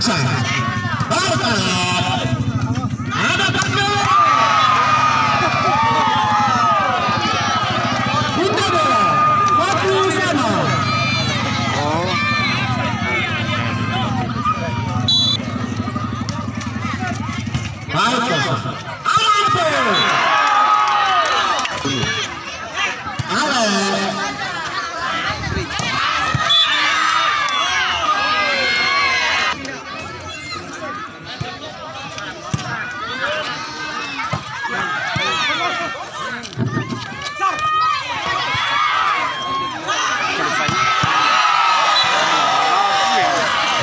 action. Vamos Out. Out.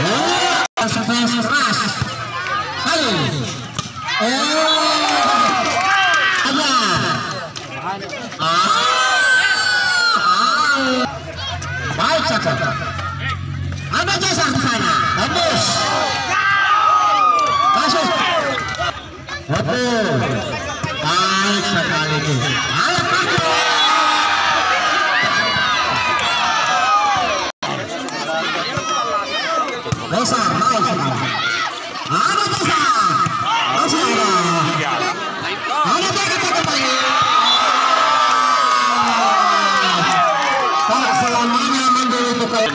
Keras, keras. Oh. Ah. Ah. Baik, sekali ini. Ayo.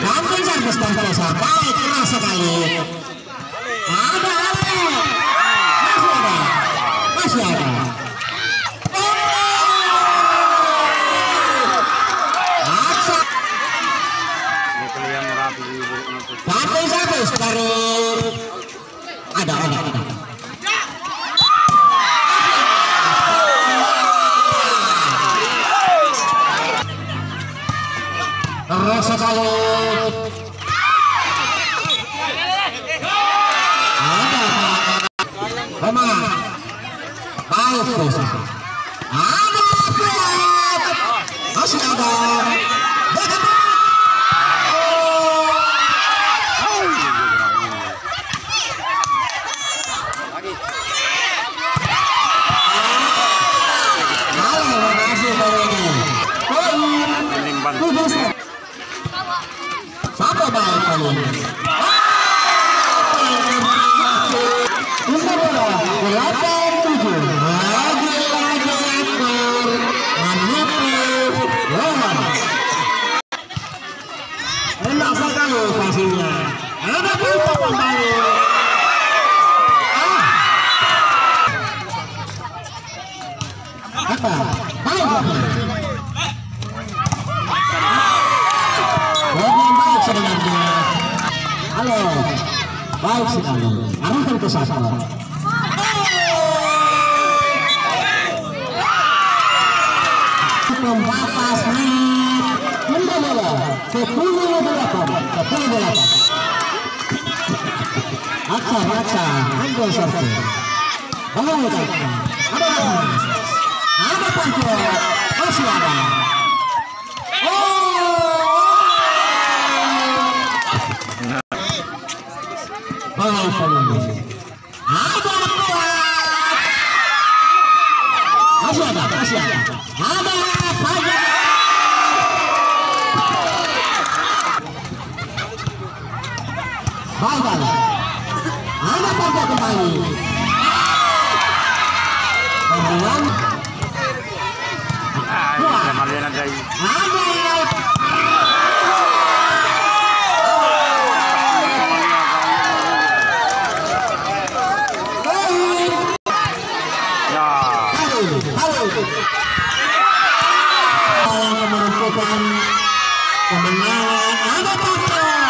Kamu bisa berstampil sama kau, kenal sekali. Masa Salut Homa Baik Ada Masih ada Apa? Baik lagi. Baik yang baik sebenarnya. Halo. Baik sekali. Arahkan ke satu. Pembatas menit. Benda bola. Sepuluh delapan. Sepuluh delapan. Aksa, aksa. Satu. Bawa kita. Ada? Ada pantul. Masih ada. Oh! Baik, baik. Ada kuat. Masih ada, masih ada. Ada saja. Baik. Ada saja kembali. Ah, kalian ada Ya, menentukan kemenangan ada Papa.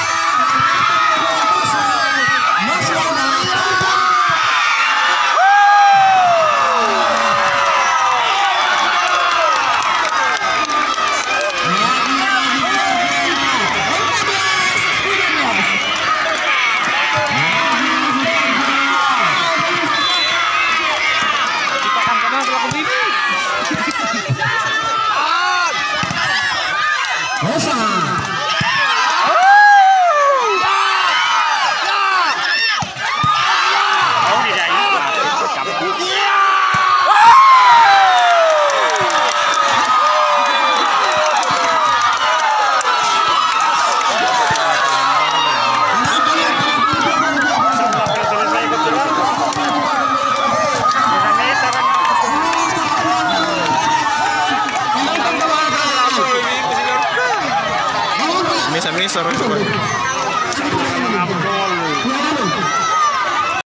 Sarang, sarang, sarang.